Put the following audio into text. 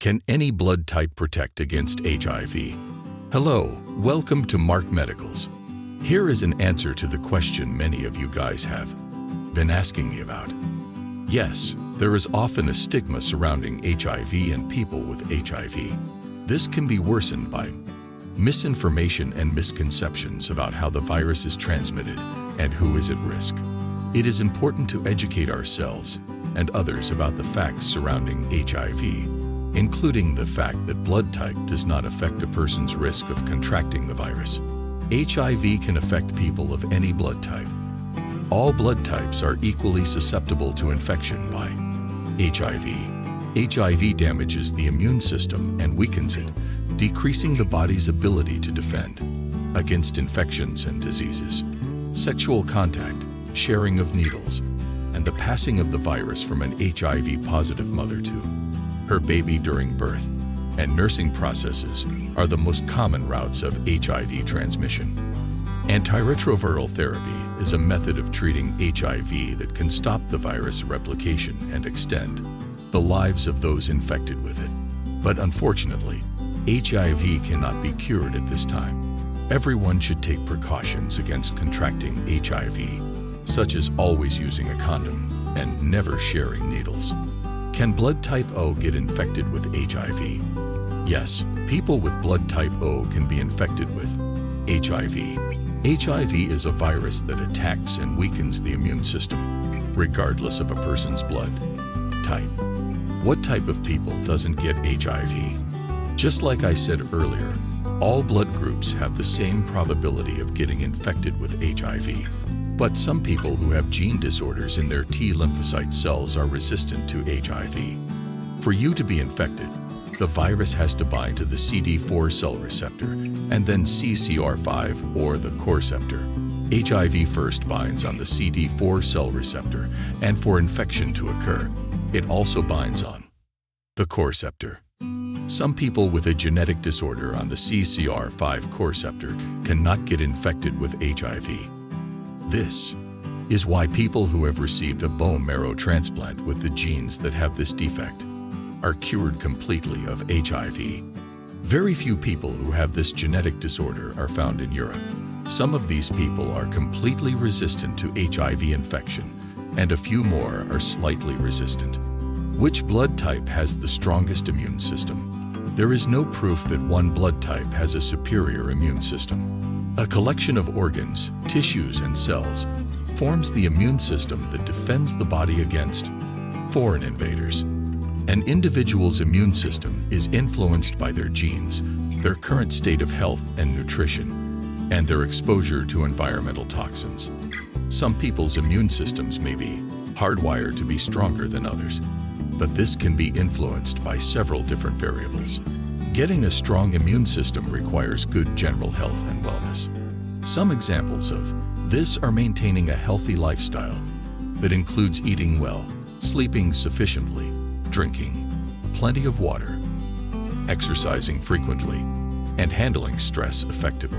Can any blood type protect against HIV? Hello, welcome to Mark Medicals. Here is an answer to the question many of you guys have been asking me about. Yes, there is often a stigma surrounding HIV and people with HIV. This can be worsened by misinformation and misconceptions about how the virus is transmitted and who is at risk. It is important to educate ourselves and others about the facts surrounding HIV, including the fact that blood type does not affect a person's risk of contracting the virus. HIV can affect people of any blood type. All blood types are equally susceptible to infection by HIV. HIV damages the immune system and weakens it, decreasing the body's ability to defend against infections and diseases. Sexual contact, sharing of needles, and the passing of the virus from an HIV-positive mother to her baby during birth and nursing processes are the most common routes of HIV transmission. Antiretroviral therapy is a method of treating HIV that can stop the virus replication and extend the lives of those infected with it. But unfortunately, HIV cannot be cured at this time. Everyone should take precautions against contracting HIV, such as always using a condom and never sharing needles. Can blood type O get infected with HIV? Yes, people with blood type O can be infected with HIV. HIV is a virus that attacks and weakens the immune system, regardless of a person's blood type. What type of people doesn't get HIV? Just like I said earlier, all blood groups have the same probability of getting infected with HIV. But some people who have gene disorders in their T lymphocyte cells are resistant to HIV. For you to be infected, the virus has to bind to the CD4 cell receptor and then CCR5 or the coreceptor. HIV first binds on the CD4 cell receptor, and for infection to occur, it also binds on the coreceptor. Some people with a genetic disorder on the CCR5 coreceptor cannot get infected with HIV. This is why people who have received a bone marrow transplant with the genes that have this defect are cured completely of HIV. Very few people who have this genetic disorder are found in Europe. Some of these people are completely resistant to HIV infection, and a few more are slightly resistant. Which blood type has the strongest immune system? There is no proof that one blood type has a superior immune system. A collection of organs, tissues, and cells forms the immune system that defends the body against foreign invaders. An individual's immune system is influenced by their genes, their current state of health and nutrition, and their exposure to environmental toxins. Some people's immune systems may be hardwired to be stronger than others, but this can be influenced by several different variables. Getting a strong immune system requires good general health and wellness. Some examples of this are maintaining a healthy lifestyle that includes eating well, sleeping sufficiently, drinking plenty of water, exercising frequently, and handling stress effectively.